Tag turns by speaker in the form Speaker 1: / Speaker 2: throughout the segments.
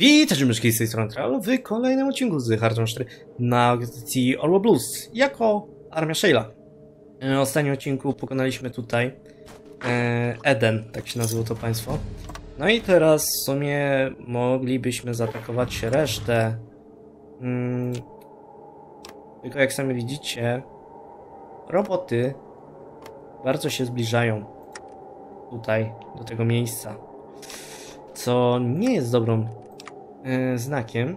Speaker 1: Witajcie myszki z tej strony Travel w kolejnym odcinku z Hearthstone 4 na audycji Orlo Blues jako Armia Shayla. E, W ostatnim odcinku pokonaliśmy tutaj e, Eden, tak się nazywa to państwo. No i teraz w sumie moglibyśmy zaatakować resztę. Mm, tylko jak sami widzicie, roboty bardzo się zbliżają tutaj, do tego miejsca. Co nie jest dobrą e, znakiem,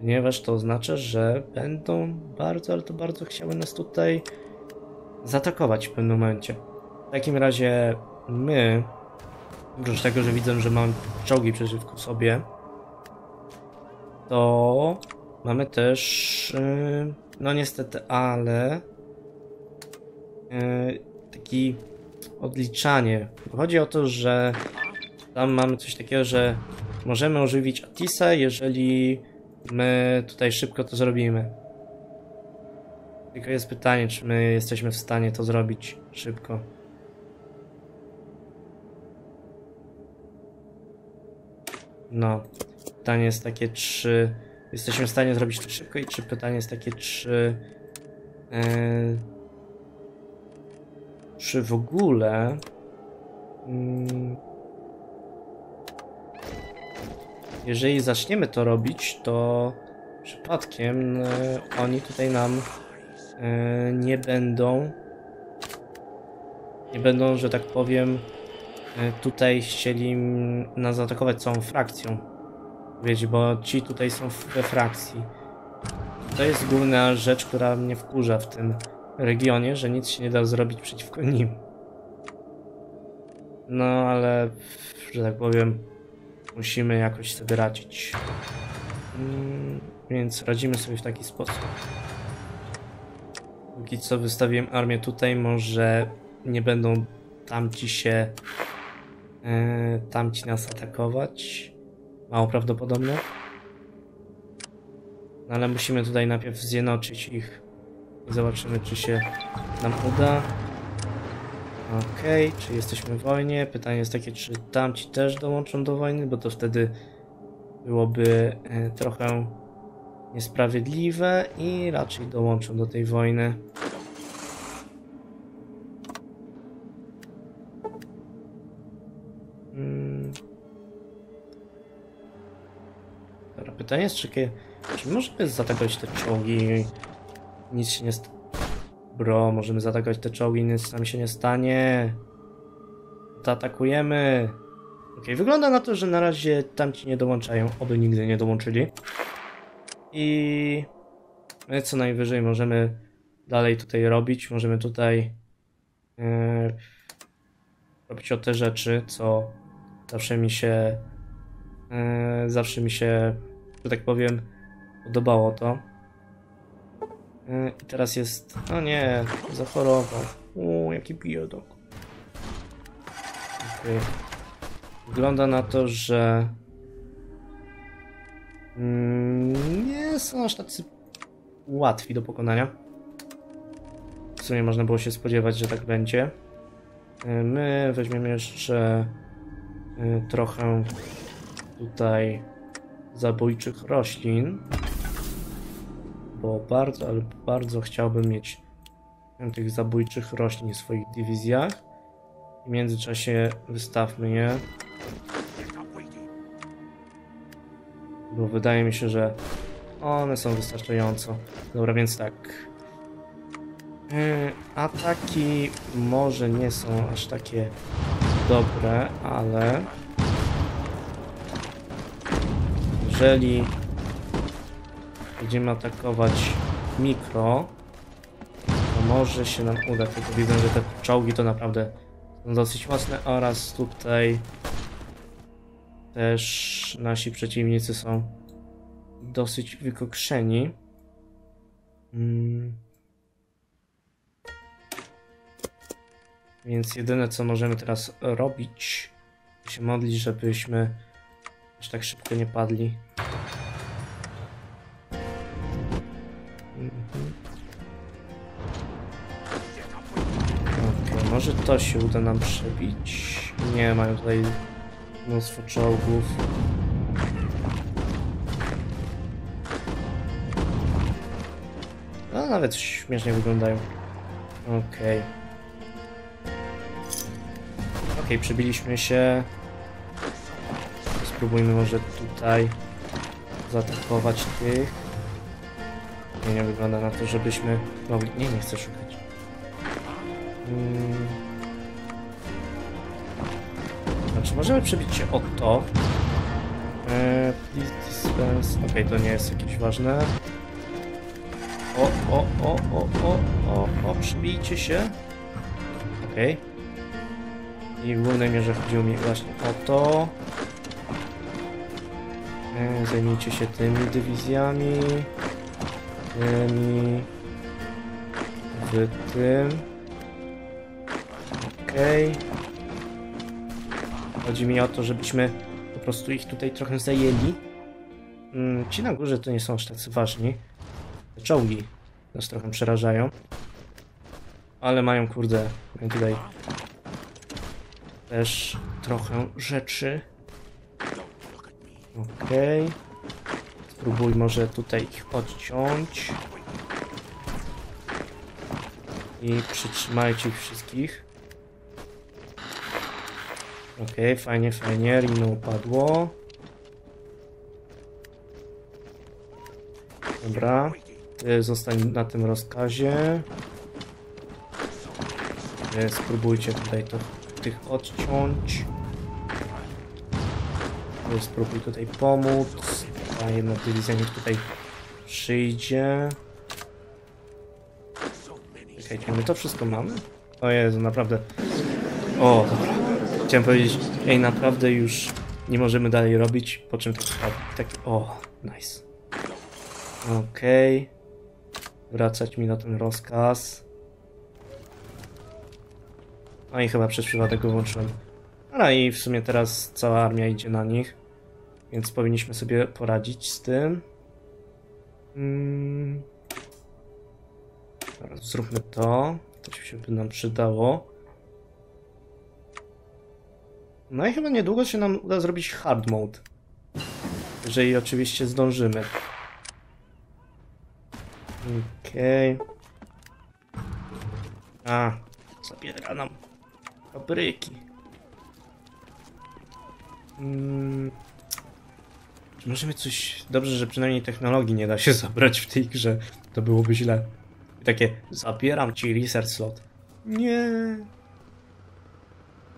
Speaker 1: ponieważ to oznacza, że będą bardzo, ale to bardzo chciały nas tutaj zaatakować w pewnym momencie. W takim razie my, oprócz tego, że widzę, że mam czołgi przeciwko sobie, to mamy też, e, no niestety, ale e, taki odliczanie. Chodzi o to, że tam mamy coś takiego, że możemy ożywić Atisa, jeżeli my tutaj szybko to zrobimy. Tylko jest pytanie, czy my jesteśmy w stanie to zrobić szybko. No, pytanie jest takie, czy jesteśmy w stanie zrobić to szybko i czy pytanie jest takie, czy yy, czy w ogóle mm, jeżeli zaczniemy to robić, to przypadkiem e, oni tutaj nam e, nie będą nie będą, że tak powiem e, tutaj chcieli nas zaatakować całą frakcją. Wiecie, bo ci tutaj są we frakcji. To jest główna rzecz, która mnie wkurza w tym regionie, że nic się nie da zrobić przeciwko nim. No ale że tak powiem musimy jakoś sobie radzić. Mm, więc radzimy sobie w taki sposób. Póki co wystawiłem armię tutaj, może nie będą tamci się e, tamci nas atakować. Mało prawdopodobne. No, ale musimy tutaj najpierw zjednoczyć ich zobaczymy, czy się nam uda. Okej, czy jesteśmy w wojnie? Pytanie jest takie, czy tamci też dołączą do wojny, bo to wtedy byłoby e, trochę niesprawiedliwe i raczej dołączą do tej wojny. Mm. Dobra, pytanie jest, czy, czy możemy zaatakować te czołgi? Nic się nie sta... Bro, możemy zaatakować te czołgi, nic nam się nie stanie. To atakujemy. Okej, wygląda na to, że na razie tamci nie dołączają, oby nigdy nie dołączyli. I my co najwyżej możemy dalej tutaj robić, możemy tutaj e, robić o te rzeczy, co zawsze mi się e, zawsze mi się, że tak powiem, podobało to. E, I teraz jest, no nie, zachorował. O, jaki biedok. Okej. Wygląda na to, że mm, nie są aż tacy łatwi do pokonania. W sumie można było się spodziewać, że tak będzie. E, My weźmiemy jeszcze e, trochę tutaj zabójczych roślin, bo bardzo, ale bardzo chciałbym mieć tych zabójczych roślin w swoich dywizjach. W międzyczasie wystawmy je. Bo wydaje mi się, że one są wystarczająco. Dobra, więc tak. Yy, Ataki może nie są aż takie dobre, ale jeżeli będziemy atakować mikro, to może się nam uda. Tylko widzę, że te czołgi to naprawdę są dosyć mocne oraz tutaj też nasi przeciwnicy są dosyć wykokrzeni. Mm. Więc jedyne co możemy teraz robić, to się modlić, żebyśmy aż tak szybko nie padli. Okay, może to się uda nam przebić. Nie, mają tutaj mnóstwo czołgów. No, nawet śmiesznie wyglądają. Okej. Okay. Okej, okay, przebiliśmy się. Spróbujmy może tutaj zaatakować tych. Nie, wygląda na to, żebyśmy mogli... Nie, nie chcę szukać. Mm. Znaczy, możemy przebić się o to. Eee. Okej, to nie jest jakieś ważne. O, o, o, o, o, o, o, przybijcie się. Okej. I w głównej mierze chodziło mi właśnie o to. E, Zajmijcie się tymi dywizjami. Tymi. Wy tym. Okej. Chodzi mi o to, żebyśmy po prostu ich tutaj trochę zajęli. Mm, Ci na górze to nie są aż tacy ważni. Te czołgi nas trochę przerażają. Ale mają, kurde, tutaj też trochę rzeczy. Okej. Spróbuj może tutaj ich odciąć. I przytrzymajcie ich wszystkich. Okej, fajnie, fajnie. Rino upadło. Dobra. Ty zostań na tym rozkazie. Ty spróbujcie tutaj to, tych odciąć. Ty spróbuj tutaj pomóc. Ta jedna dywizja niech tutaj przyjdzie. Czekajcie, my to wszystko mamy? O Jezu, naprawdę. O, dobra. Chciałem powiedzieć, ej, naprawdę już nie możemy dalej robić, po czym tak, tak o, nice. Okej. Wracać mi na ten rozkaz. No i chyba przez przypadek go włączyłem. No i w sumie teraz cała armia idzie na nich. Więc powinniśmy sobie poradzić z tym. Mm. Teraz zróbmy to. To się by nam przydało. No i chyba niedługo się nam uda zrobić hard mode. Jeżeli oczywiście zdążymy. Okej. A, zabiera nam fabryki. Mm. Możemy coś... Dobrze, że przynajmniej technologii nie da się zabrać w tej grze. To byłoby źle. Takie, zabieram ci research slot. Nie.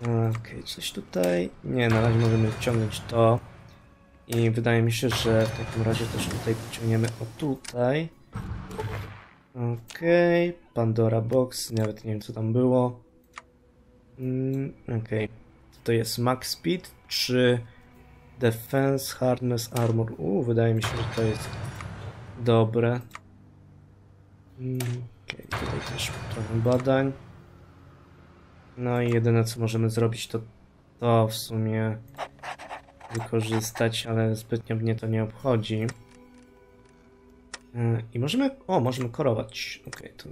Speaker 1: Okej, coś tutaj... Nie, na razie możemy wciągnąć to. I wydaje mi się, że w takim razie też tutaj pociągniemy o tutaj. Okej, Pandora Box, nawet nie wiem co tam było. Mm, Okej, to jest Max Speed czy Defense, Hardness, Armor. Uuu, wydaje mi się, że to jest dobre. Mm, Okej, tutaj też trochę badań. No i jedyne co możemy zrobić to to w sumie wykorzystać, ale zbytnio mnie to nie obchodzi. Yy, I możemy... O, możemy korować. Okej, to...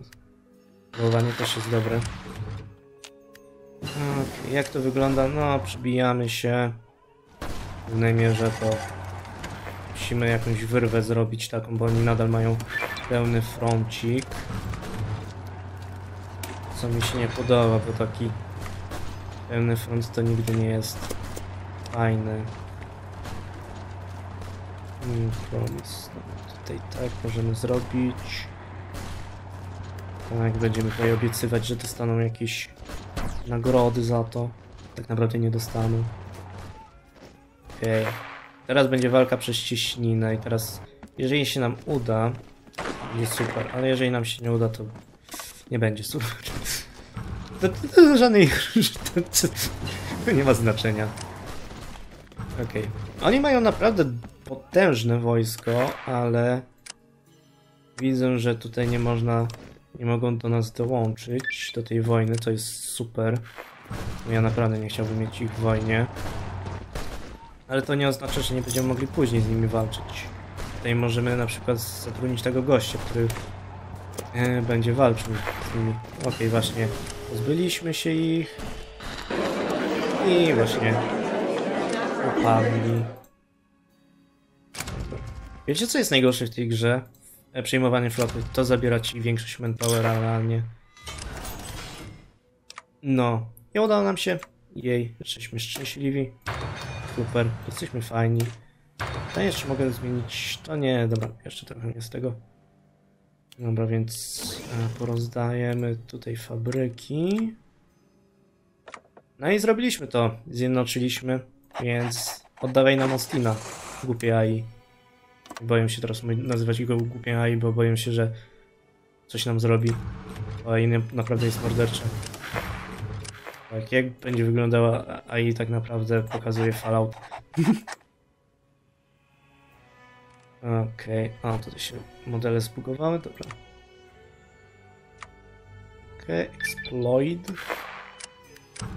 Speaker 1: Korowanie też jest dobre. Okej, jak to wygląda? No, przybijamy się. W głównej mierze to... Musimy jakąś wyrwę zrobić taką, bo oni nadal mają pełny froncik. Co mi się nie podoba, bo taki pełny front to nigdy nie jest fajny. Promise. Tutaj tak możemy zrobić. Tak, będziemy tutaj obiecywać, że dostaną jakieś nagrody za to. Tak naprawdę nie dostaną. Okej. Teraz będzie walka przez cieśninę i teraz, jeżeli się nam uda, będzie super, ale jeżeli nam się nie uda, to nie będzie super. To, to, to żadnej... To, to, to nie ma znaczenia. Okej. Oni mają naprawdę potężne wojsko, ale widzę, że tutaj nie można, nie mogą do nas dołączyć do tej wojny, to jest super. Ja naprawdę nie chciałbym mieć ich w wojnie. Ale to nie oznacza, że nie będziemy mogli później z nimi walczyć. Tutaj możemy na przykład zatrudnić tego gościa, który e, będzie walczył z nimi. Okej, właśnie pozbyliśmy się ich. I właśnie upadli. Wiecie co jest najgorsze w tej grze? E, przejmowanie floty. To zabiera ci większość manpowera realnie. No, i udało nam się. Jej, jesteśmy szczęśliwi. Super, jesteśmy fajni. To jeszcze mogę zmienić. To nie, dobra, jeszcze trochę nie z tego. Dobra, więc e, porozdajemy tutaj fabryki. No i zrobiliśmy to. Zjednoczyliśmy, więc oddawaj nam Austina, głupie AI. Boję się teraz nazywać go głupie AI, bo boję się, że coś nam zrobi. AI naprawdę jest mordercze. Tak, jak będzie wyglądała AI tak naprawdę pokazuje Fallout. Okej, okay. a tutaj się modele zbugowały, dobra. Okej, okay. exploit.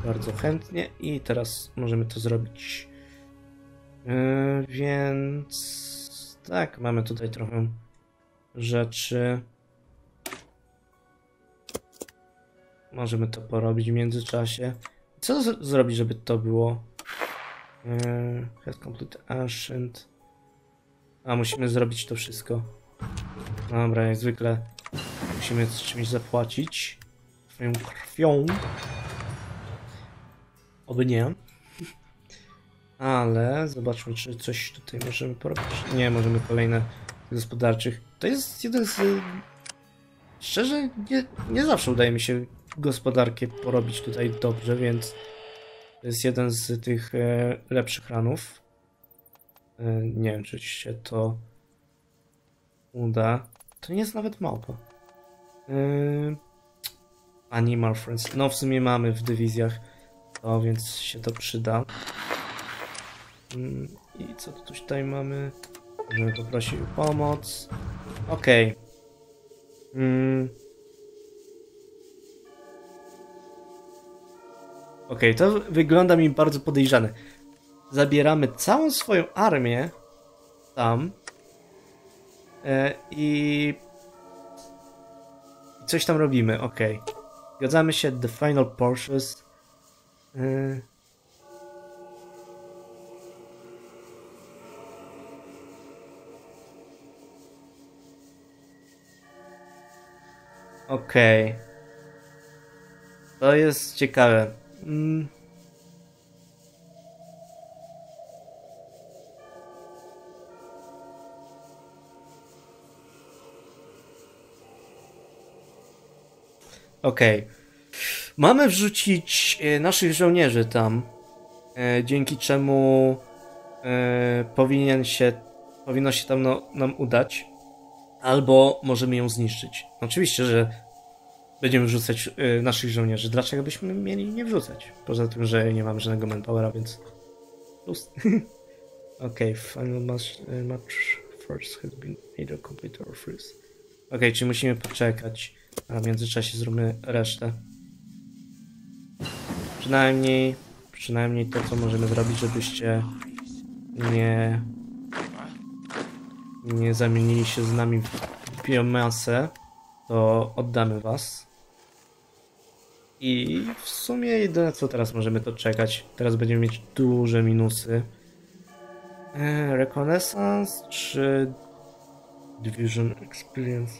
Speaker 1: Bardzo chętnie i teraz możemy to zrobić. Yy, więc tak, mamy tutaj trochę rzeczy. Możemy to porobić w międzyczasie. Co zrobić, żeby to było? Yy, has complete ancient. A, musimy zrobić to wszystko. Dobra, jak zwykle musimy z czymś zapłacić. Swoją krwią. Oby nie. Ale zobaczmy, czy coś tutaj możemy porobić. Nie, możemy kolejne gospodarczych. To jest jeden z... Szczerze, nie, nie zawsze udaje mi się gospodarkę porobić tutaj dobrze, więc to jest jeden z tych e, lepszych ranów. E, nie wiem, czy się to uda. To nie jest nawet małpa. E, Animal Friends. No w sumie mamy w dywizjach to, więc się to przyda. Mm, I co tu tutaj mamy? Możemy poprosić o pomoc. Okej. Okay. Okej, okay, to wygląda mi bardzo podejrzane zabieramy całą swoją armię tam e, i coś tam robimy, ok. Zgadzamy się, the final Porsches. E, Okej. Okay. To jest ciekawe. Mm. Okej. Okay. Mamy wrzucić e, naszych żołnierzy tam, e, dzięki czemu e, powinien się, powinno się tam no, nam udać, albo możemy ją zniszczyć. Oczywiście, że będziemy wrzucać naszych żołnierzy. Dlaczego byśmy mieli nie wrzucać? Poza tym, że nie mamy żadnego manpowera, więc plus. okay, final match, match first has been either complete or freeze. Ok, czyli musimy poczekać. A w międzyczasie zróbmy resztę. Przynajmniej, przynajmniej to, co możemy zrobić, żebyście nie, nie zamienili się z nami w biomasę, to oddamy was. I w sumie jedyne co teraz możemy to czekać. Teraz będziemy mieć duże minusy. Eee, reconnaissance czy Division Experience?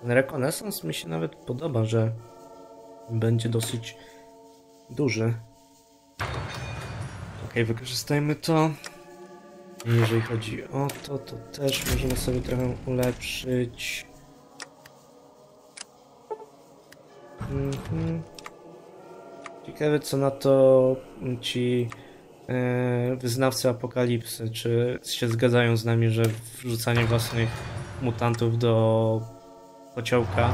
Speaker 1: Ten rekonesans mi się nawet podoba, że będzie dosyć duży. Ok, wykorzystajmy to. Jeżeli chodzi o to, to też możemy sobie trochę ulepszyć. Mhm. Ciekawe co na to ci e, wyznawcy apokalipsy, czy się zgadzają z nami, że wrzucanie własnych mutantów do kociołka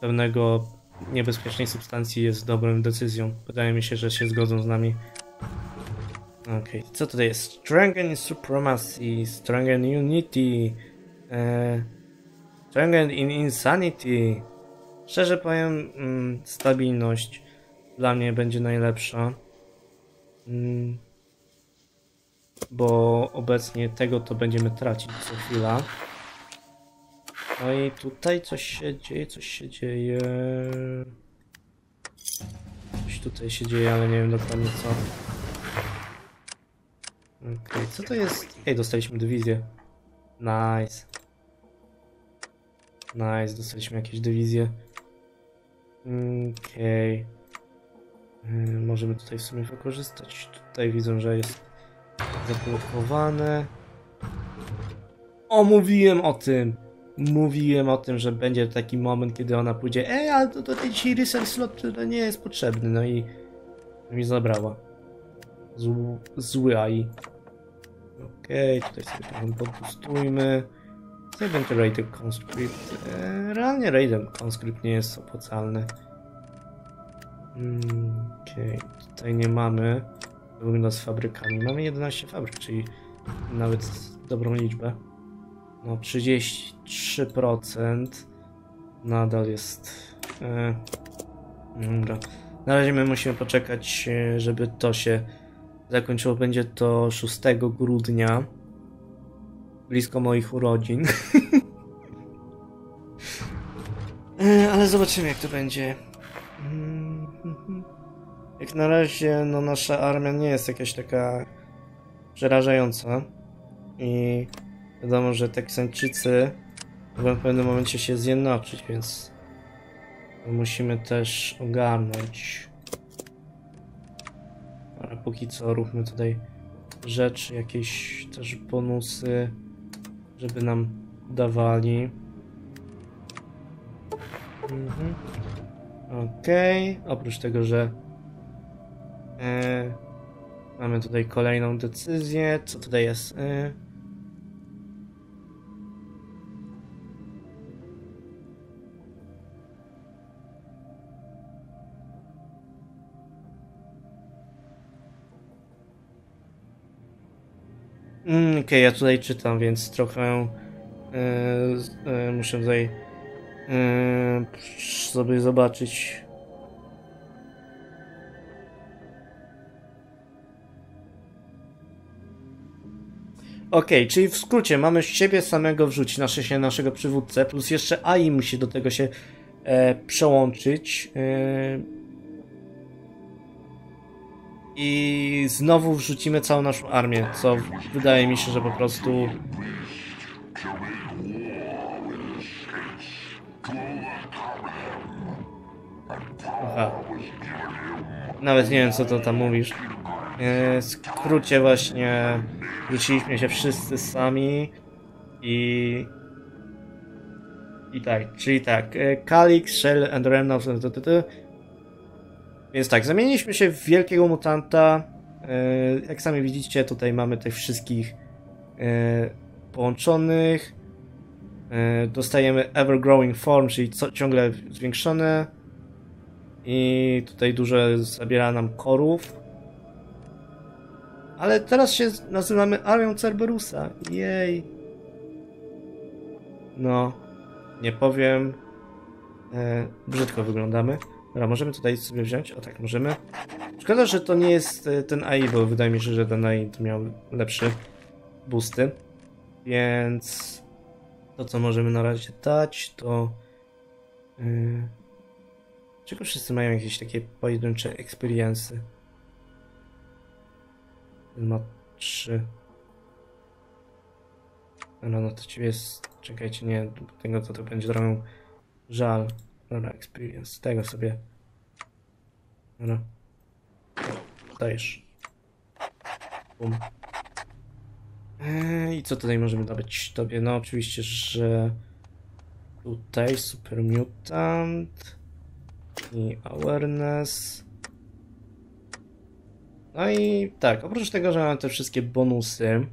Speaker 1: pełnego niebezpiecznej substancji jest dobrą decyzją. Wydaje mi się, że się zgodzą z nami. Okej, okay. co tutaj jest? Strength and Supremacy, Strength and Unity, e, in Insanity. Szczerze powiem, mm, stabilność dla mnie będzie najlepsza. Mm, bo obecnie tego to będziemy tracić co chwila. No i tutaj coś się dzieje, coś się dzieje. Coś tutaj się dzieje, ale nie wiem dokładnie co. Okej, okay, co to jest? Ej, dostaliśmy dywizję. Nice. Nice, dostaliśmy jakieś dywizje. Okej. Okay. Możemy tutaj w sumie wykorzystać. Tutaj widzę, że jest zablokowane. O, mówiłem o tym! Mówiłem o tym, że będzie taki moment, kiedy ona pójdzie Ej, ale to tutaj dzisiaj research slot to nie jest potrzebny, no i mi zabrała. Zł, zły AI. Okej, okay, tutaj sobie trochę popustujmy. Co będzie Raiden Conscript? Eee, realnie Raiden Conscript nie jest opłacalny. Mm, Okej, okay. tutaj nie mamy. Wygląda z fabrykami. Mamy 11 fabryk, czyli nawet dobrą liczbę. No 33% nadal jest. E, dobra. Na razie my musimy poczekać, e, żeby to się zakończyło. Będzie to 6 grudnia. Blisko moich urodzin. E, ale zobaczymy jak to będzie. Jak na razie, no nasza armia nie jest jakaś taka przerażająca. I wiadomo, że Teksańczycy w pewnym momencie się zjednoczyć, więc musimy też ogarnąć. Ale póki co róbmy tutaj rzeczy, jakieś też bonusy, żeby nam dawali. Mhm. Okej, okay. oprócz tego, że e, mamy tutaj kolejną decyzję, co tutaj jest? E, Okej, okay, ja tutaj czytam, więc trochę yy, yy, muszę tutaj yy, sobie zobaczyć. Okej, okay, czyli w skrócie mamy siebie samego wrzucić, nasze się naszego przywódcę, plus jeszcze AI musi do tego się e, przełączyć. E, i znowu wrzucimy całą naszą armię, co wydaje mi się, że po prostu... Aha. Nawet nie wiem, co to tam mówisz. E, w skrócie właśnie wróciliśmy się wszyscy sami i... I tak, czyli tak, e, Kalix, Shell and Remnants, więc tak, zamieniliśmy się w wielkiego mutanta. E, jak sami widzicie, tutaj mamy tych wszystkich e, połączonych. E, dostajemy ever growing form, czyli ciągle zwiększone. I tutaj dużo zabiera nam korów. Ale teraz się nazywamy Armią Cerberusa. Jej. No, nie powiem. brzydko wyglądamy. Dobra, możemy tutaj sobie wziąć? O tak, możemy. Szkoda, że to nie jest e, ten AI, bo wydaje mi się, że ten AI to miał lepszy boosty. Więc to, co możemy na razie dać, to... Yy... Czego wszyscy mają jakieś takie pojedyncze experiences? Ten ma trzy. No, no to ciebie jest... Czekajcie, nie, tego to, to będzie trochę żal. Dobra, experience. Tego sobie. Dobra. Dajesz. Bum. I co tutaj możemy dawać tobie? No oczywiście, że tutaj Super Mutant i Awareness. No i tak, oprócz tego, że mamy te wszystkie bonusy,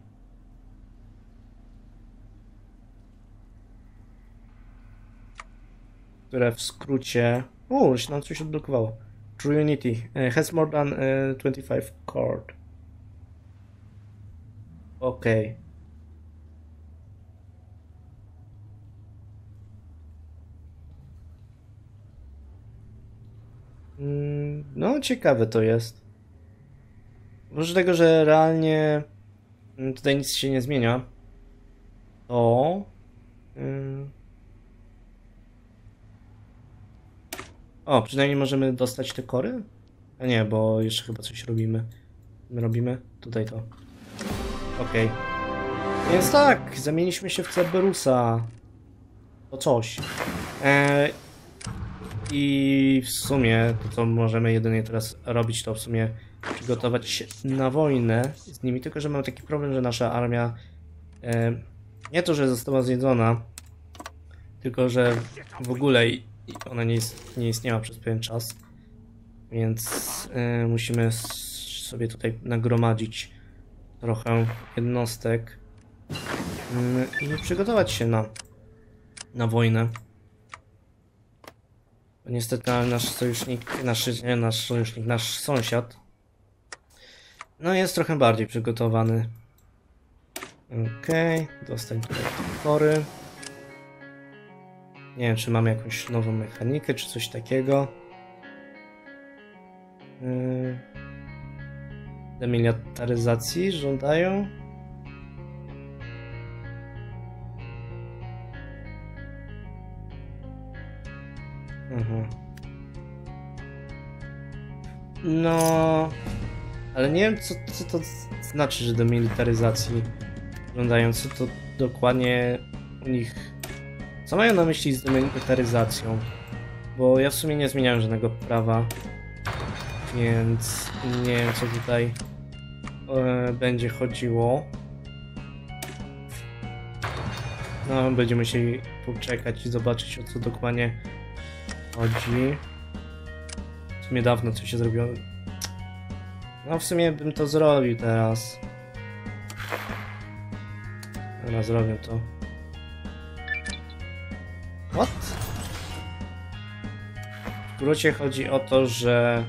Speaker 1: które w skrócie... O, już nam coś odblokowało. True Unity uh, has more than uh, 25 cord. Okej. Okay. Mm, no, ciekawe to jest. Może tego, że realnie mm, tutaj nic się nie zmienia, to... Yy... O, przynajmniej możemy dostać te kory? A nie, bo jeszcze chyba coś robimy. My robimy? Tutaj to. Okej. Okay. Więc tak, zamieniliśmy się w Cerberusa. To coś. E, I w sumie to, co możemy jedynie teraz robić, to w sumie przygotować się na wojnę z nimi. Tylko, że mam taki problem, że nasza armia e, nie to, że została zjedzona, tylko, że w ogóle i- ona nie, ist, nie istniała przez pewien czas. Więc e, musimy sobie tutaj nagromadzić trochę jednostek mm, i przygotować się na, na wojnę. Bo Niestety nasz sojusznik, nasz, nie nasz sojusznik, nasz sąsiad no jest trochę bardziej przygotowany. Okej, dostań tutaj tory. Nie wiem, czy mamy jakąś nową mechanikę, czy coś takiego. Yy... Demilitaryzacji żądają. Mhm. No, ale nie wiem, co, co to znaczy, że demilitaryzacji żądają. Co to dokładnie u nich. Co mają na myśli z demilitaryzacją? Bo ja w sumie nie zmieniałem żadnego prawa, więc nie wiem, co tutaj e, będzie chodziło. No, będziemy musieli poczekać i zobaczyć, o co dokładnie chodzi. W sumie dawno coś się zrobiło. No, w sumie bym to zrobił teraz. Teraz zrobię to. W skrócie chodzi o to, że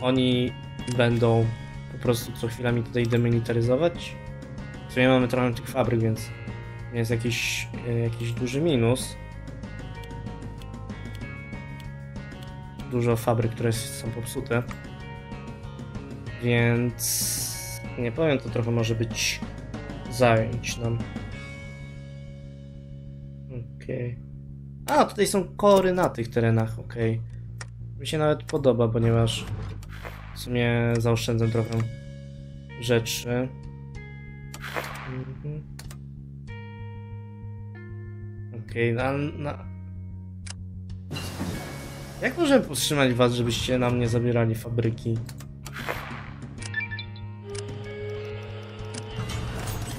Speaker 1: oni będą po prostu co chwila mi tutaj demilitaryzować. W sumie mamy trochę tych fabryk, więc jest jakiś, e, jakiś duży minus. Dużo fabryk, które są popsute. Więc nie powiem, to trochę może być zająć nam. Okej. A, tutaj są kory na tych terenach, okej. Mi się nawet podoba, ponieważ w sumie zaoszczędzam trochę rzeczy. Mhm. Okej, na, na... Jak możemy powstrzymać was, żebyście nam nie zabierali fabryki?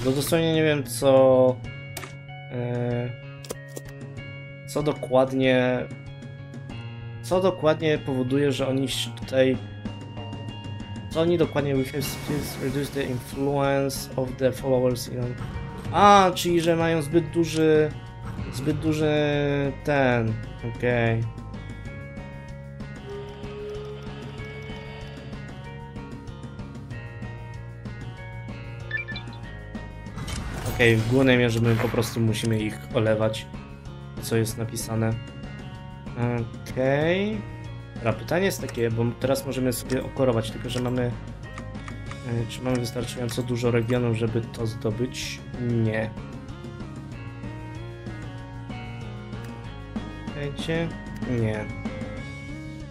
Speaker 1: No dosłownie nie wiem co... e, co dokładnie... Co dokładnie powoduje, że oni tutaj... Co oni dokładnie... Skills reduce the influence of the followers in... A, czyli że mają zbyt duży... Zbyt duży ten... Okej. Okej, w głównej mierze my po prostu musimy ich olewać, co jest napisane. Okej. Dobra, pytanie jest takie, bo teraz możemy sobie okorować, tylko że mamy... e, Czy mamy wystarczająco dużo regionów, żeby to zdobyć? Nie. Wiecie? Nie.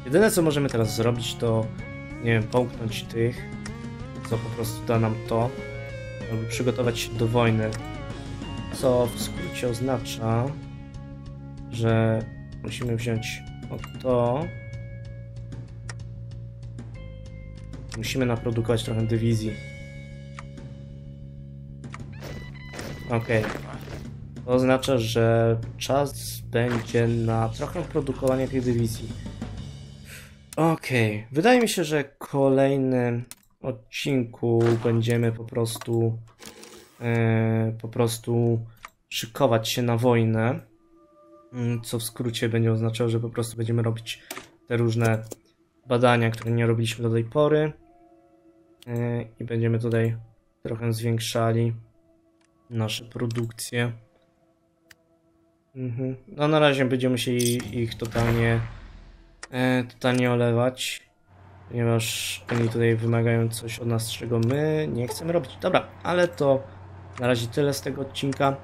Speaker 1: Jedyne co możemy teraz zrobić to, nie wiem, połknąć tych, co po prostu da nam to, albo przygotować się do wojny. Co w skrócie oznacza, że musimy wziąć o to. Musimy naprodukować trochę dywizji. Okej. To oznacza, że czas będzie na trochę produkowanie tych dywizji. Okej. Wydaje mi się, że kolejnym odcinku będziemy po prostu e, po prostu szykować się na wojnę. Mm, Co w skrócie będzie oznaczało, że po prostu będziemy robić te różne badania, które nie robiliśmy do tej pory. E, I będziemy tutaj trochę zwiększali nasze produkcje. Mhm. No na razie będziemy musieli ich totalnie e, totalnie olewać, ponieważ oni tutaj wymagają coś od nas, czego my nie chcemy robić. Dobra, ale to na razie tyle z tego odcinka.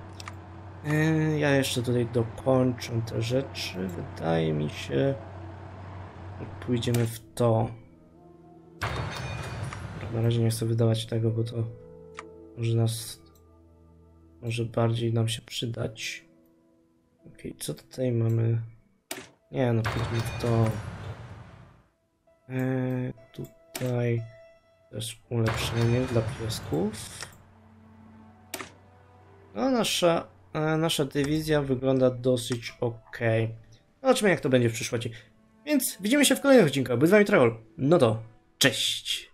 Speaker 1: E, ja jeszcze tutaj dokończę te rzeczy. Wydaje mi się, że pójdziemy w to. Na razie nie chcę wydawać tego, bo to może nas może bardziej nam się przydać. Okej, co tutaj mamy? Nie, no pójdźmy w to. Eee, tutaj też ulepszenie dla piesków. No, nasza, nasza dywizja wygląda dosyć ok. Zobaczymy, jak to będzie w przyszłości. Więc widzimy się w kolejnych odcinkach. Był z wami Troll. No to, cześć!